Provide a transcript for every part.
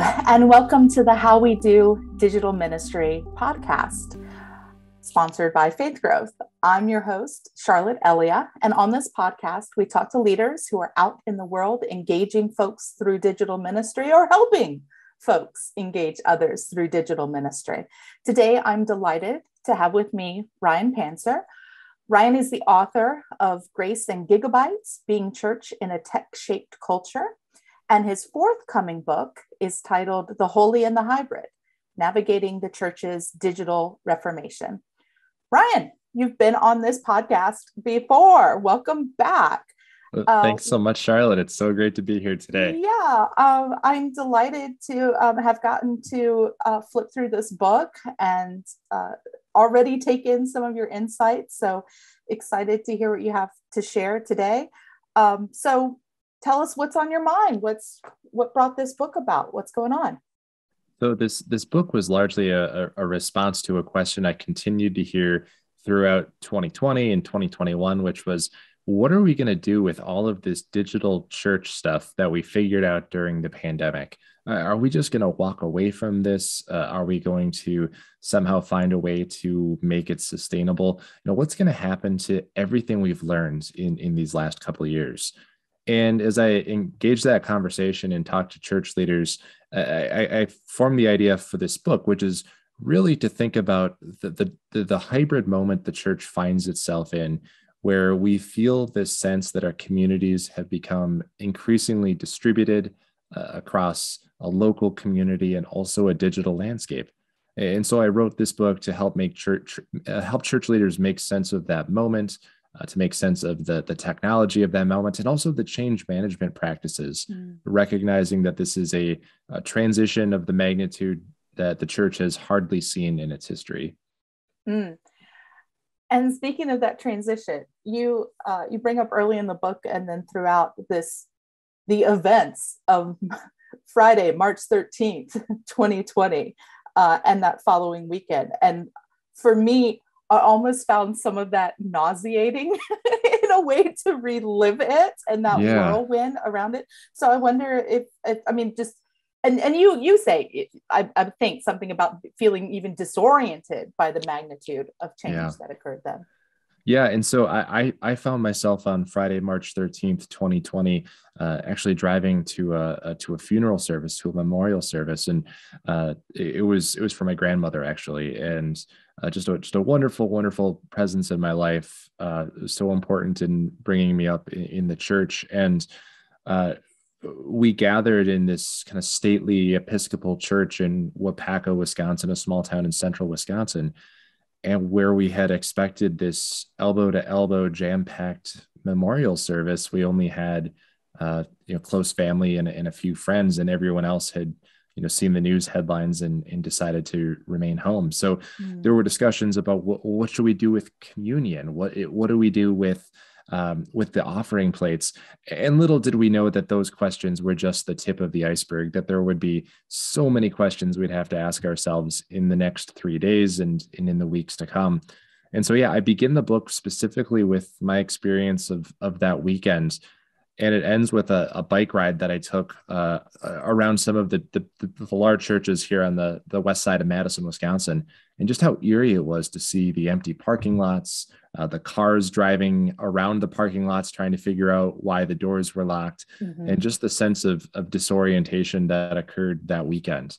And welcome to the How We Do Digital Ministry podcast, sponsored by Faith Growth. I'm your host, Charlotte Elia, and on this podcast, we talk to leaders who are out in the world engaging folks through digital ministry or helping folks engage others through digital ministry. Today, I'm delighted to have with me Ryan Panzer. Ryan is the author of Grace and Gigabytes Being Church in a Tech Shaped Culture and his forthcoming book is titled The Holy and the Hybrid Navigating the Church's Digital Reformation. Ryan, you've been on this podcast before. Welcome back. Thanks um, so much, Charlotte. It's so great to be here today. Yeah, um, I'm delighted to um, have gotten to uh, flip through this book and uh, already take in some of your insights. So excited to hear what you have to share today. Um, so, tell us what's on your mind. What's what brought this book about? What's going on? So this this book was largely a, a response to a question I continued to hear throughout 2020 and 2021, which was what are we going to do with all of this digital church stuff that we figured out during the pandemic? Uh, are we just going to walk away from this? Uh, are we going to somehow find a way to make it sustainable? You know, what's going to happen to everything we've learned in in these last couple of years? And as I engaged that conversation and talked to church leaders, I, I, formed the idea for this book, which is really to think about the, the, the hybrid moment the church finds itself in, where we feel this sense that our communities have become increasingly distributed uh, across a local community and also a digital landscape. And so I wrote this book to help make church uh, help church leaders make sense of that moment, uh, to make sense of the, the technology of that moment and also the change management practices, mm. recognizing that this is a, a, transition of the magnitude that the church has hardly seen in its history. Mm. And speaking of that transition, you uh, you bring up early in the book and then throughout this the events of Friday, March 13th, 2020, uh, and that following weekend. And for me, I almost found some of that nauseating in a way to relive it and that yeah. whirlwind around it. So I wonder if, if I mean, just and and you you say I, I think something about feeling even disoriented by the magnitude of change yeah. that occurred then. Yeah, and so I, I, I found myself on Friday, March thirteenth, twenty twenty, uh, actually driving to a, a, to a funeral service, to a memorial service, and uh, it, it, was it was for my grandmother actually, and uh, just a just a wonderful, wonderful presence in my life, uh, so important in bringing me up in, in the church, and uh, we gathered in this kind of stately Episcopal church in Waupaca, Wisconsin, a small town in central Wisconsin. And where we had expected this elbow to elbow jam packed memorial service, we only had uh, you know close family and, and a few friends, and everyone else had you know seen the news headlines and, and decided to remain home. So mm. there were discussions about what what should we do with communion? What what do we do with um, with the offering plates. And little did we know that those questions were just the tip of the iceberg, that there would be so many questions we'd have to ask ourselves in the next three days and, and in the weeks to come. And so, yeah, I begin the book specifically with my experience of, of that weekend. And it ends with a, a bike ride that I took uh, around some of the, the, the large churches here on the, the west side of Madison, Wisconsin, and just how eerie it was to see the empty parking lots, uh, the cars driving around the parking lots trying to figure out why the doors were locked, mm-hmm. and just the sense of, of disorientation that occurred that weekend.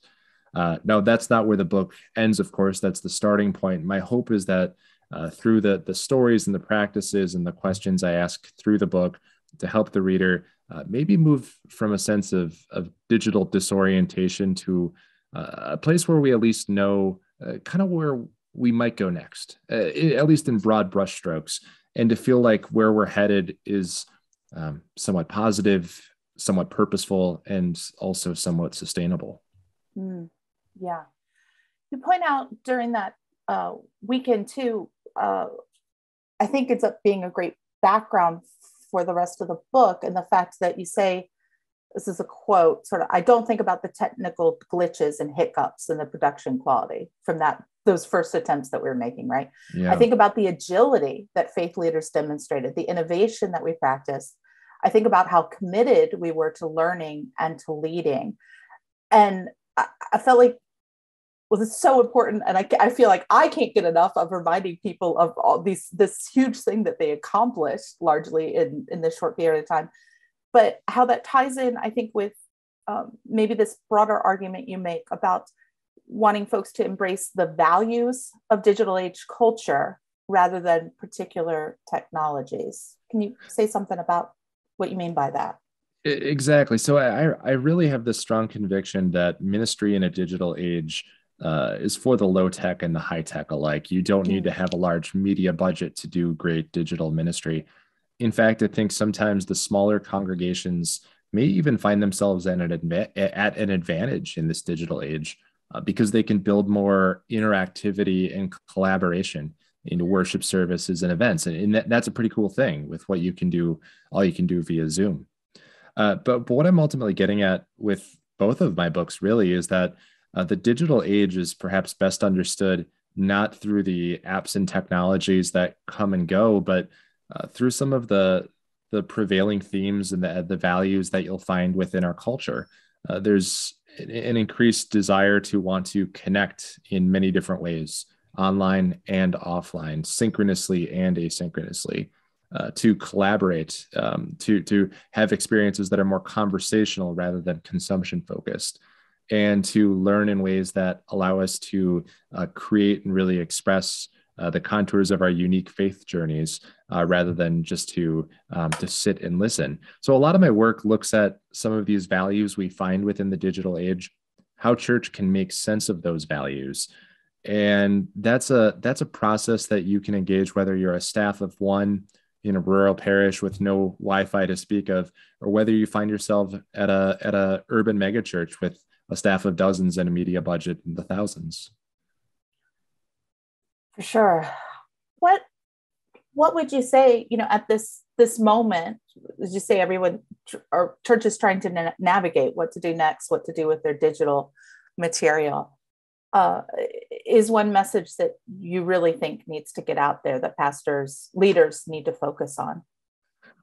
Uh, now, that's not where the book ends, of course. That's the starting point. My hope is that uh, through the, the stories and the practices and the questions I ask through the book to help the reader uh, maybe move from a sense of, of digital disorientation to uh, a place where we at least know uh, kind of where we might go next, uh, at least in broad brushstrokes, and to feel like where we're headed is um, somewhat positive, somewhat purposeful, and also somewhat sustainable. Mm, yeah. You point out during that uh, weekend, too, uh, I think it's up being a great background for the rest of the book, and the fact that you say, this is a quote sort of i don't think about the technical glitches and hiccups in the production quality from that those first attempts that we were making right? Yeah. i think about the agility that faith leaders demonstrated the innovation that we practiced. I think about how committed we were to learning and to leading. And I, I felt like it's so important, and I, I feel like I can't get enough of reminding people of all these this huge thing that they accomplished largely in in this short period of time, but how that ties in, I think, with um, maybe this broader argument you make about wanting folks to embrace the values of digital age culture rather than particular technologies. Can you say something about what you mean by that? Exactly. So I, I really have this strong conviction that ministry in a digital age uh, is for the low tech and the high tech alike. You don't need to have a large media budget to do great digital ministry. In fact, I think sometimes the smaller congregations may even find themselves at an, adva- at an advantage in this digital age uh, because they can build more interactivity and collaboration into worship services and events. And, and that, that's a pretty cool thing with what you can do, all you can do via Zoom. Uh, but, but what I'm ultimately getting at with both of my books really is that uh, the digital age is perhaps best understood not through the apps and technologies that come and go, but uh, through some of the the prevailing themes and the, the values that you'll find within our culture. Uh, there's an increased desire to want to connect in many different ways, online and offline, synchronously and asynchronously. Uh, to collaborate, um, to to have experiences that are more conversational rather than consumption focused, and to learn in ways that allow us to uh, create and really express uh, the contours of our unique faith journeys uh, rather than just to um, to sit and listen. So a lot of my work looks at some of these values we find within the digital age, how church can make sense of those values, and that's a that's a process that you can engage whether you're a staff of one in a rural parish with no Wi-Fi to speak of, or whether you find yourself at a at a urban megachurch with a staff of dozens and a media budget in the thousands. For sure. What what would you say, you know, at this this moment, as you say, everyone or churches trying to na- navigate what to do next, what to do with their digital material, uh, is one message that you really think needs to get out there that pastors, leaders need to focus on?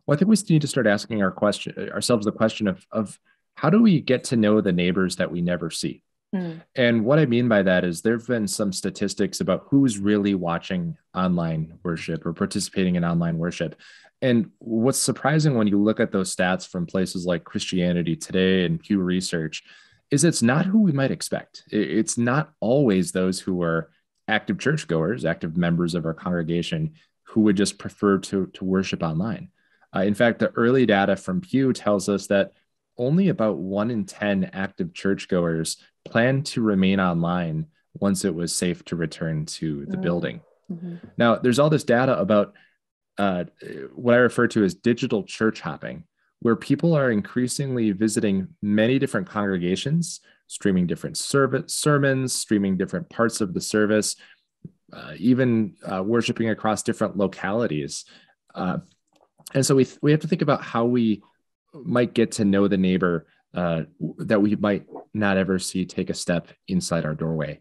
Well, I think we need to start asking our question ourselves the question of of how do we get to know the neighbors that we never see? Mm. And what I mean by that is there have been some statistics about who's really watching online worship or participating in online worship. And what's surprising when you look at those stats from places like Christianity Today and Pew Research is it's not who we might expect. It's not always those who are active churchgoers, active members of our congregation who would just prefer to, to worship online. Uh, in fact, the early data from Pew tells us that only about one in 10 active churchgoers planned to remain online once it was safe to return to the mm. building. Mm-hmm. Now, there's all this data about uh, what I refer to as digital church hopping, where people are increasingly visiting many different congregations, streaming different service, sermons, streaming different parts of the service, uh, even uh, worshiping across different localities. Uh, and so we, th- we have to think about how we might get to know the neighbor uh, that we might not ever see take a step inside our doorway.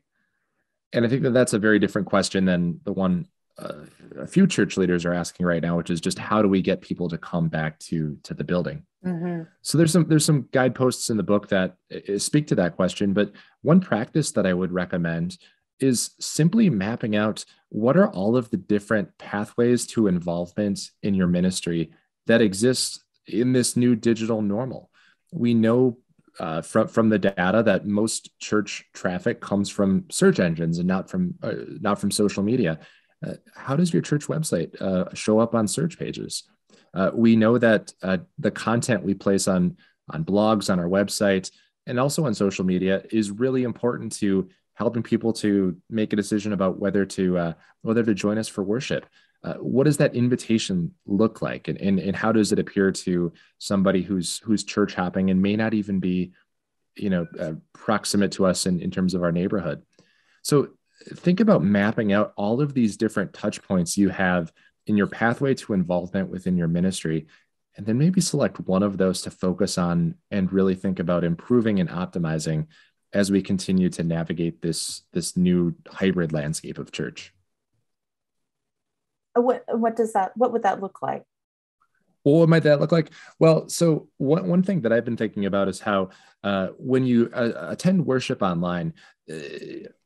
And I think that that's a very different question than the one uh, a few church leaders are asking right now, which is just how do we get people to come back to to the building? Mm-hmm. So there's some there's some guideposts in the book that uh, speak to that question. But one practice that I would recommend is simply mapping out what are all of the different pathways to involvement in your ministry that exist in this new digital normal. We know uh, from from the data that most church traffic comes from search engines and not from uh, not from social media. Uh, how does your church website uh, show up on search pages? Uh, we know that uh, the content we place on on blogs on our website and also on social media is really important to helping people to make a decision about whether to whether to join us for worship uh, what does that invitation look like? And, and, and how does it appear to somebody who's who's church hopping and may not even be you know uh, proximate to us in, in terms of our neighborhood? So think about mapping out all of these different touch points you have in your pathway to involvement within your ministry and then maybe select one of those to focus on and really think about improving and optimizing as we continue to navigate this this new hybrid landscape of church what what does that what would that look like Well, what might that look like? Well, so one, one thing that I've been thinking about is how uh, when you uh, attend worship online, uh,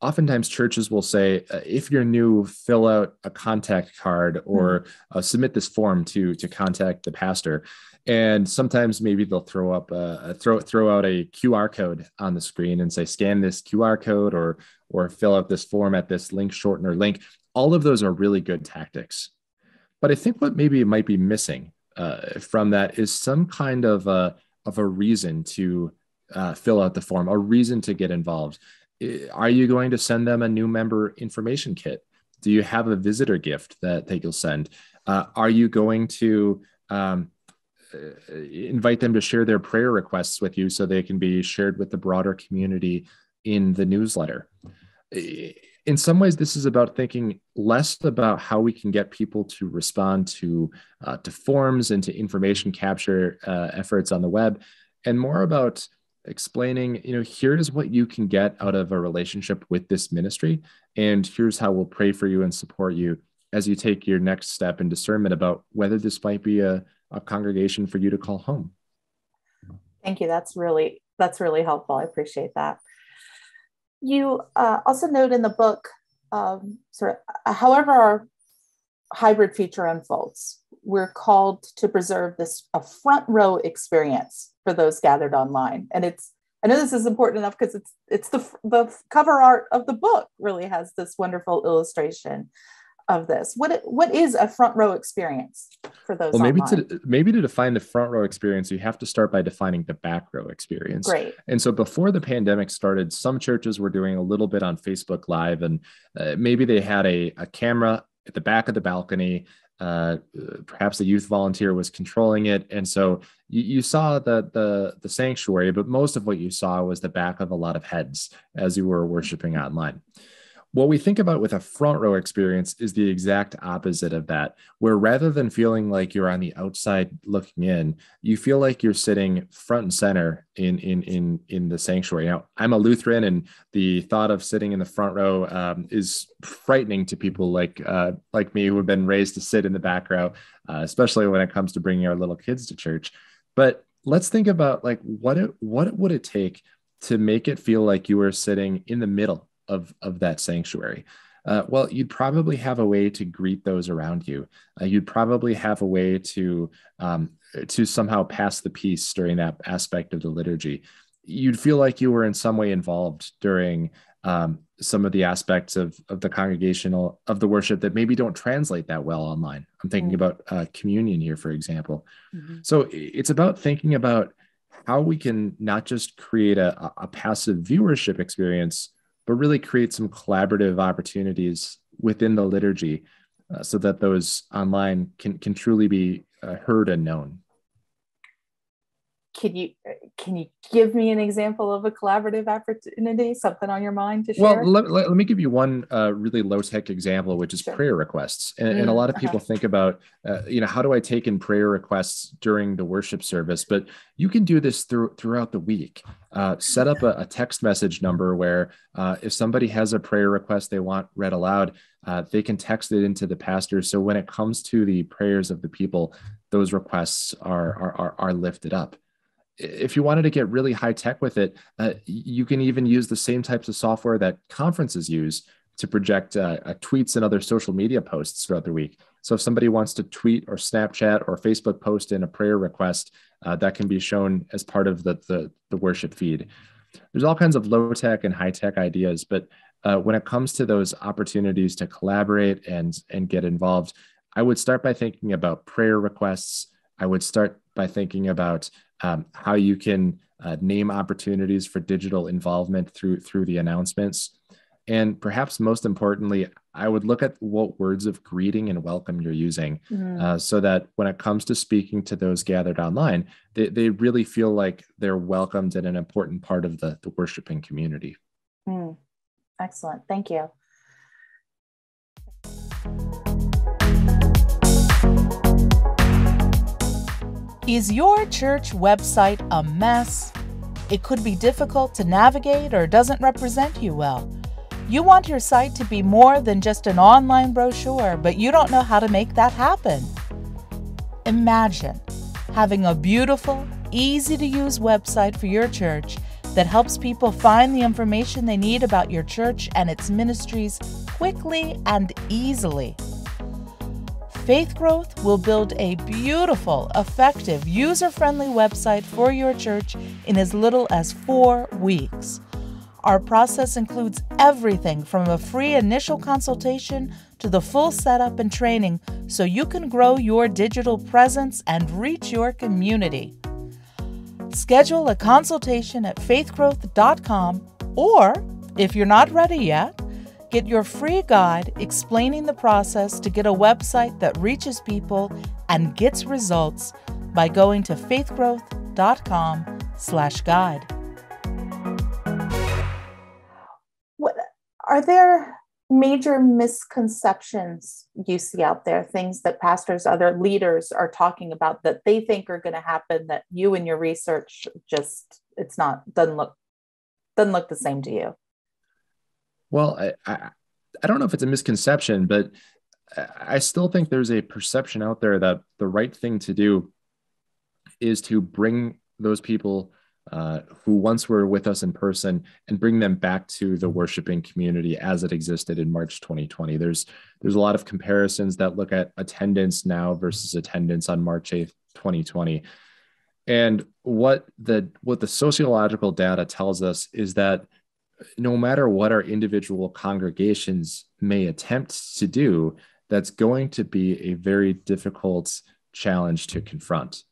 oftentimes churches will say, uh, if you're new, fill out a contact card or mm-hmm. submit this form to to contact the pastor. And sometimes maybe they'll throw up uh, throw throw out a QR code on the screen and say, scan this QR code or or fill out this form at this link shortener link. All of those are really good tactics. But I think what maybe might be missing uh, from that is some kind of a, of a reason to uh, fill out the form, a reason to get involved. Are you going to send them a new member information kit? Do you have a visitor gift that, that you'll send? Uh, are you going to um, uh, invite them to share their prayer requests with you so they can be shared with the broader community in the newsletter? In some ways, this is about thinking less about how we can get people to respond to uh, to forms and to information capture uh, efforts on the web, and more about explaining, you know, here's what you can get out of a relationship with this ministry, and here's how we'll pray for you and support you as you take your next step in discernment about whether this might be a, a congregation for you to call home. Thank you. That's really that's really helpful. I appreciate that. You uh, also note in the book, um, sort of, uh, however, our hybrid feature unfolds, we're called to preserve this a front row experience for those gathered online, and it's. I know this is important enough because it's it's the the cover art of the book really has this wonderful illustration of this? What what is a front row experience for those? Well, maybe online? to maybe to define the front row experience, you have to start by defining the back row experience. Great. And so before the pandemic started, some churches were doing a little bit on Facebook Live, and uh, maybe they had a, a camera at the back of the balcony. Uh, perhaps a youth volunteer was controlling it, and so you, you saw the, the the sanctuary, but most of what you saw was the back of a lot of heads as you were worshiping online. What we think about with a front row experience is the exact opposite of that, where rather than feeling like you're on the outside looking in, you feel like you're sitting front and center in in in in the sanctuary. Now, I'm a Lutheran, and the thought of sitting in the front row um, is frightening to people like uh, like me who have been raised to sit in the back row, uh, especially when it comes to bringing our little kids to church. But let's think about like what it, what would it take to make it feel like you were sitting in the middle of, of that sanctuary? Uh, well, you'd probably have a way to greet those around you. Uh, you'd probably have a way to um, to somehow pass the peace during that aspect of the liturgy. You'd feel like you were in some way involved during um, some of the aspects of, of the congregational of the worship that maybe don't translate that well online. I'm thinking mm-hmm. about uh, communion here, for example. Mm-hmm. So it's about thinking about how we can not just create a, a passive viewership experience but really create some collaborative opportunities within the liturgy uh, so that those online can, can truly be uh, heard and known can you can you give me an example of a collaborative opportunity something on your mind to share? well let, let, let me give you one uh, really low tech example which is sure. prayer requests. And, mm, and, a mm, lot of people uh-huh. think about uh, you know how do i take in prayer requests during the worship service? But you can do this through, throughout the week. Uh, set up a, a, text message number where uh, if somebody has a prayer request they want read aloud uh, they can text it into the pastor. So when it comes to the prayers of the people those requests are, are, are, are lifted up if you wanted to get really high tech with it, uh, you can even use the same types of software that conferences use to project uh, uh, tweets and other social media posts throughout the week. So if somebody wants to tweet or Snapchat or Facebook post in a prayer request, uh, that can be shown as part of the, the, the worship feed. There's all kinds of low tech and high tech ideas, but uh, when it comes to those opportunities to collaborate and and get involved, I would start by thinking about prayer requests. I would start by thinking about um, how you can uh, name opportunities for digital involvement through through the announcements and perhaps most importantly i would look at what words of greeting and welcome you're using mm. uh, so that when it comes to speaking to those gathered online they, they really feel like they're welcomed and an important part of the, the worshiping community mm. excellent thank you Is your church website a mess? It could be difficult to navigate or doesn't represent you well. You want your site to be more than just an online brochure, but you don't know how to make that happen. Imagine Having a beautiful, easy to use website for your church that helps people find the information they need about your church and its ministries quickly and easily. Faith Growth will build a beautiful, effective, user friendly website for your church in as little as four weeks. Our process includes everything from a free initial consultation to the full setup and training so you can grow your digital presence and reach your community. Schedule a consultation at faithgrowth.com or, if you're not ready yet, get your free guide explaining the process to get a website that reaches people and gets results by going to faithgrowth.com/guide. What are there major misconceptions you see out there things that pastors other leaders are talking about that they think are going to happen that you and your research just it's not doesn't look doesn't look the same to you well i i, I don't know if it's a misconception but i still think there's a perception out there that the right thing to do is to bring those people uh, who once were with us in person and bring them back to the worshiping community as it existed in March 2020. There's there's a lot of comparisons that look at attendance now versus attendance on March 8th, 2020. And what the what the sociological data tells us is that no matter what our individual congregations may attempt to do, that's going to be a very difficult challenge to confront.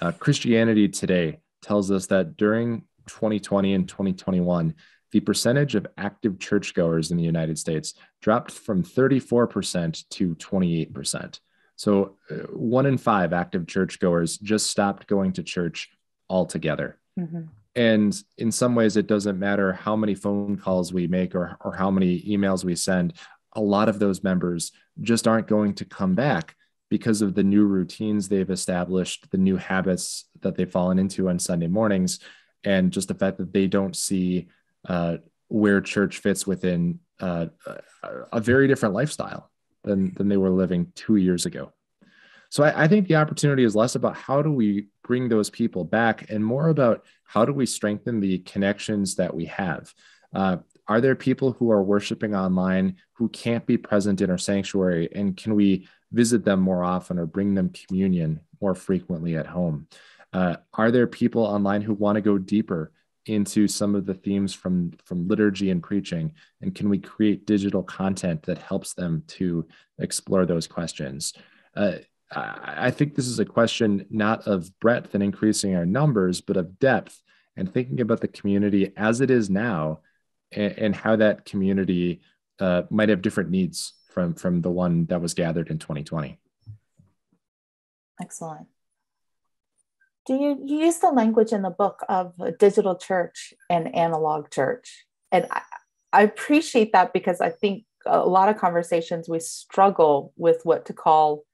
Uh, Christianity today tells us that during 2020 and 2021, the percentage of active churchgoers in the United States dropped from 34% to 28%. So, uh, one in five active churchgoers just stopped going to church altogether. Mm-hmm. And in some ways, it doesn't matter how many phone calls we make or, or how many emails we send, a lot of those members just aren't going to come back because of the new routines they've established, the new habits that they've fallen into on Sunday mornings, and just the fact that they don't see uh, where church fits within uh, a very different lifestyle than, than they were living two years ago. So I, I, think the opportunity is less about how do we bring those people back and more about how do we strengthen the connections that we have. Uh, are there people who are worshiping online who can't be present in our sanctuary and can we visit them more often or bring them communion more frequently at home? Uh, are there people online who want to go deeper into some of the themes from, from liturgy and preaching? And can we create digital content that helps them to explore those questions? Uh, I think this is a question not of breadth and increasing our numbers, but of depth and thinking about the community as it is now and, and how that community uh, might have different needs from from the one that was gathered in 2020 excellent. Do you, you use the language in the book of digital church and analog church. And I, I appreciate that because i think a lot of conversations we struggle with what to call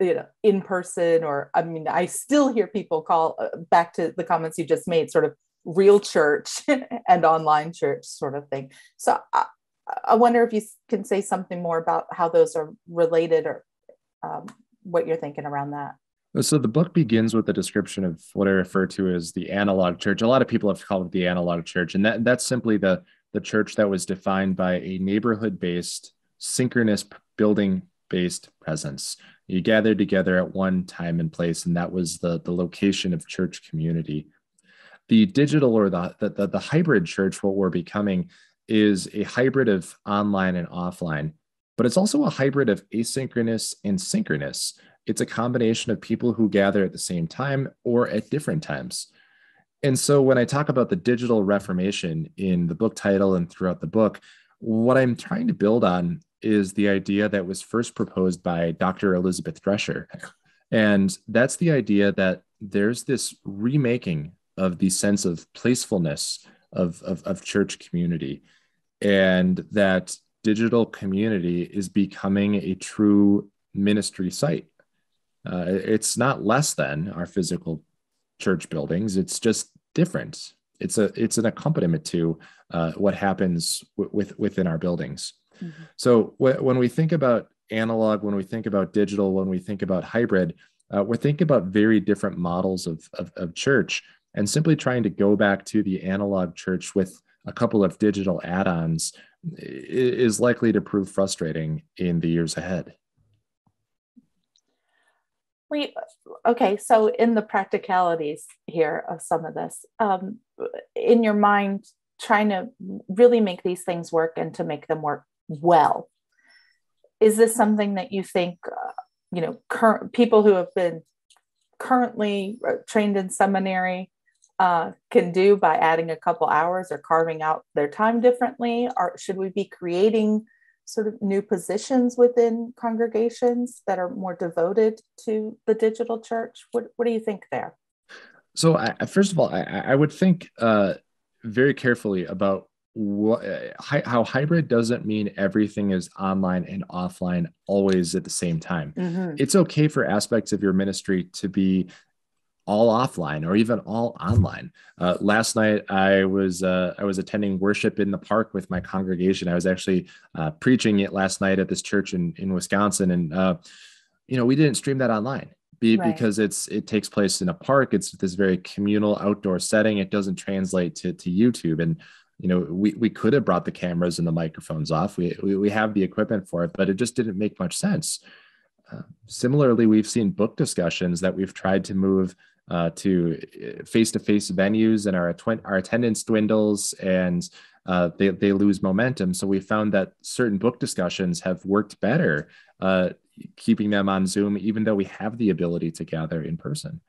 you know in person or i mean i still hear people call uh, back to the comments you just made sort of real church and online church sort of thing so I, I wonder if you can say something more about how those are related or um, what you're thinking around that. So the book begins with a description of what I refer to as the analog church. A lot of people have called it the analog church, and that that's simply the the church that was defined by a neighborhood-based, synchronous, building-based presence. You gathered together at one time and place, and that was the the location of church community. The digital or the the, the hybrid church, what we're becoming, is a hybrid of online and offline, but it's also a hybrid of asynchronous and synchronous. It's a combination of people who gather at the same time or at different times. And so when I talk about the digital reformation in the book title and throughout the book, what I'm trying to build on is the idea that was first proposed by Dr. Elizabeth Drescher. And that's the idea that there's this remaking of the sense of placefulness of, of, of church community and that digital community is becoming a true ministry site. Uh, it's not less than our physical church buildings. It's just different. It's a it's an accompaniment to uh, what happens w- with within our buildings. Mm-hmm. So w- when we think about analog, when we think about digital, when we think about hybrid, uh, we're thinking about very different models of, of, of church and simply trying to go back to the analog church with a couple of digital add-ons is likely to prove frustrating in the years ahead. We okay. So in the practicalities here of some of this, um, in your mind, trying to really make these things work and to make them work well. Is this something that you think, uh, you know, current people who have been currently uh, trained in seminary uh, can do by adding a couple hours or carving out their time differently? Or should we be creating sort of new positions within congregations that are more devoted to the digital church? What, what do you think there? So, I, first of all, I, I would think uh, very carefully about what, how hybrid doesn't mean everything is online and offline always at the same time. Mm-hmm. It's okay for aspects of your ministry to be all offline or even all online. Uh, last night, I was uh, I was attending worship in the park with my congregation. I was actually uh, preaching it last night at this church in in Wisconsin, and uh, you know we didn't stream that online. Be, right. because it's it takes place in a park. It's this very communal outdoor setting. It doesn't translate to to YouTube, and you know we we could have brought the cameras and the microphones off. We we, we have the equipment for it, but it just didn't make much sense. Uh, similarly, we've seen book discussions that we've tried to move uh, to face to face venues, and our, our attendance dwindles and uh, they, they lose momentum. So we found that certain book discussions have worked better, uh, keeping them on Zoom, even though we have the ability to gather in person.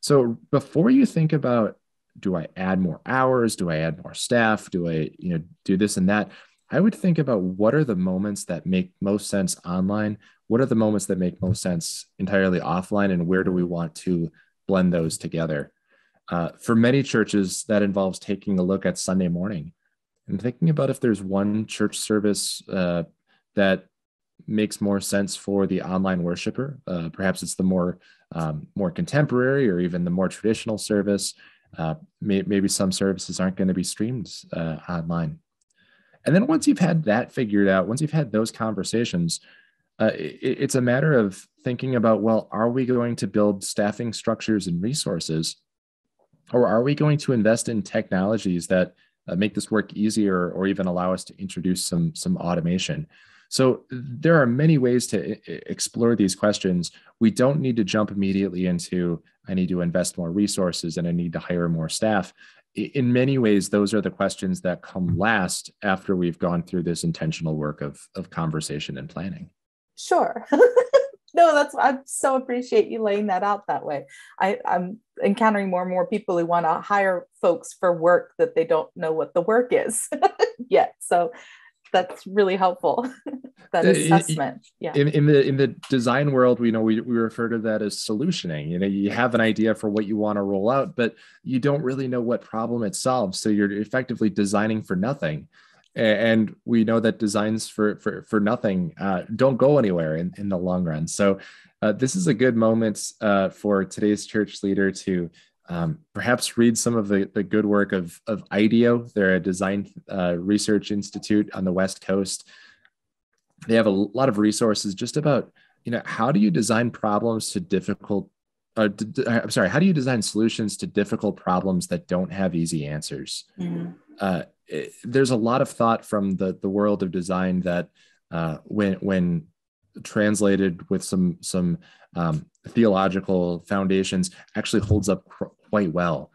So before you think about, do I add more hours? Do I add more staff? Do I, you know, do this and that? I would think about what are the moments that make most sense online? What are the moments that make most sense entirely offline? And where do we want to blend those together. Uh, for many churches, that involves taking a look at Sunday morning and thinking about if there's one church service uh, that makes more sense for the online worshiper. Uh, perhaps it's the more um, more contemporary or even the more traditional service. Uh, may, maybe some services aren't going to be streamed uh, online. And then once you've had that figured out, once you've had those conversations, uh, it, it's a matter of thinking about well, are we going to build staffing structures and resources, or are we going to invest in technologies that uh, make this work easier, or even allow us to introduce some some automation? So there are many ways to I- explore these questions. We don't need to jump immediately into I need to invest more resources and I need to hire more staff. In many ways, those are the questions that come last after we've gone through this intentional work of, of conversation and planning sure no that's i so appreciate you laying that out that way I, i'm encountering more and more people who want to hire folks for work that they don't know what the work is yet so that's really helpful. That assessment yeah. in, in, the in the design world we know we, we refer to that as solutioning. You know you have an idea for what you want to roll out but you don't really know what problem it solves so you're effectively designing for nothing. And we know that designs for for for nothing uh, don't go anywhere in, in the long run. So uh, this is a good moment uh, for today's church leader to um, perhaps read some of the, the good work of of IDEO. They're a design uh, research institute on the West Coast. They have a lot of resources just about you know how do you design problems to difficult uh, d- I'm sorry, how do you design solutions to difficult problems that don't have easy answers? Mm-hmm. Uh, it, there's a lot of thought from the the world of design that uh, when when translated with some some um, theological foundations actually holds up quite well.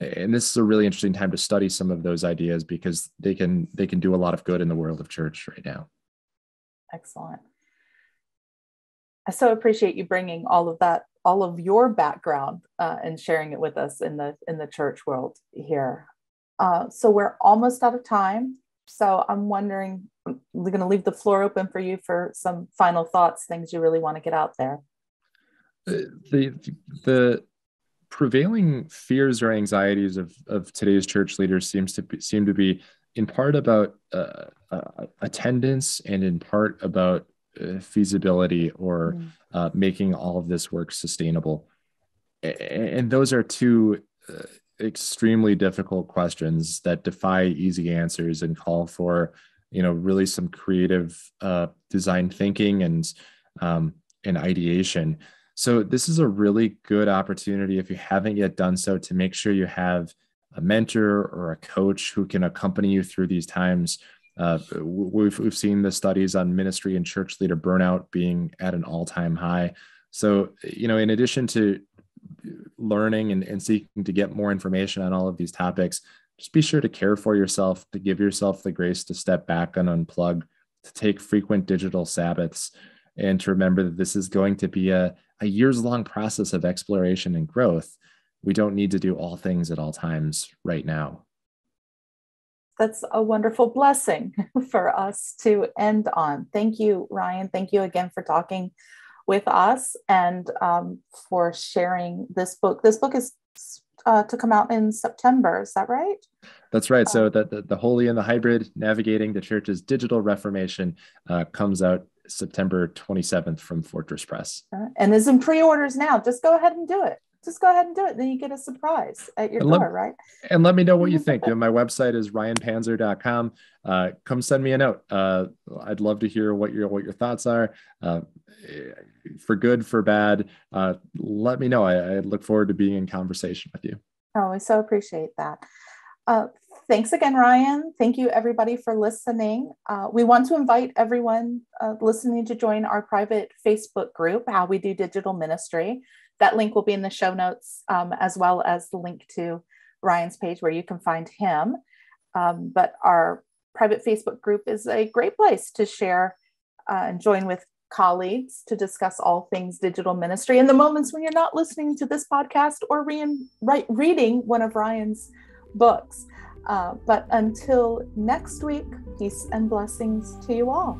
And this is a really interesting time to study some of those ideas because they can they can do a lot of good in the world of church right now. Excellent. I so appreciate you bringing all of that all of your background uh, and sharing it with us in the in the church world here. Uh, so we're almost out of time. So I'm wondering, we're going to leave the floor open for you for some final thoughts, things you really want to get out there. Uh, the the prevailing fears or anxieties of, of today's church leaders seems to be, seem to be in part about uh, uh, attendance and in part about uh, feasibility or mm. Uh, making all of this work sustainable. And those are two extremely difficult questions that defy easy answers and call for you know really some creative uh, design thinking and um, and ideation So, this is a really good opportunity if you haven't yet done so to make sure you have a mentor or a coach who can accompany you through these times. Uh, we've, we've seen the studies on ministry and church leader burnout being at an all time high. So, you know, in addition to learning and, and seeking to get more information on all of these topics, just be sure to care for yourself, to give yourself the grace to step back and unplug, to take frequent digital Sabbaths, and to remember that this is going to be a, a years long process of exploration and growth. We don't need to do all things at all times right now. That's a wonderful blessing for us to end on. Thank you, Ryan. Thank you again for talking with us and um, for sharing this book. This book is uh, to come out in September. Is that right? That's right. So um, the, the, the Holy and the Hybrid, Navigating the Church's Digital Reformation uh, comes out September 27th from Fortress Press. Uh, and is in pre-orders now. Just go ahead and do it. Just go ahead and do it. Then you get a surprise at your and door, let, right? And let me know what you think. my website is ryanpanzer.com. Uh, come send me a note. Uh, I'd love to hear what your what your thoughts are. Uh, for good, for bad, uh, let me know. I, I, look forward to being in conversation with you. Oh, we so appreciate that. Uh, thanks again, Ryan. Thank you, everybody, for listening. Uh, we want to invite everyone uh, listening to join our private Facebook group, How We Do Digital Ministry. That link will be in the show notes, um, as well as the link to Ryan's page where you can find him. Um, but our private Facebook group is a great place to share uh, and join with colleagues to discuss all things digital ministry in the moments when you're not listening to this podcast or re- right, reading one of Ryan's books. Uh, but until next week, peace and blessings to you all.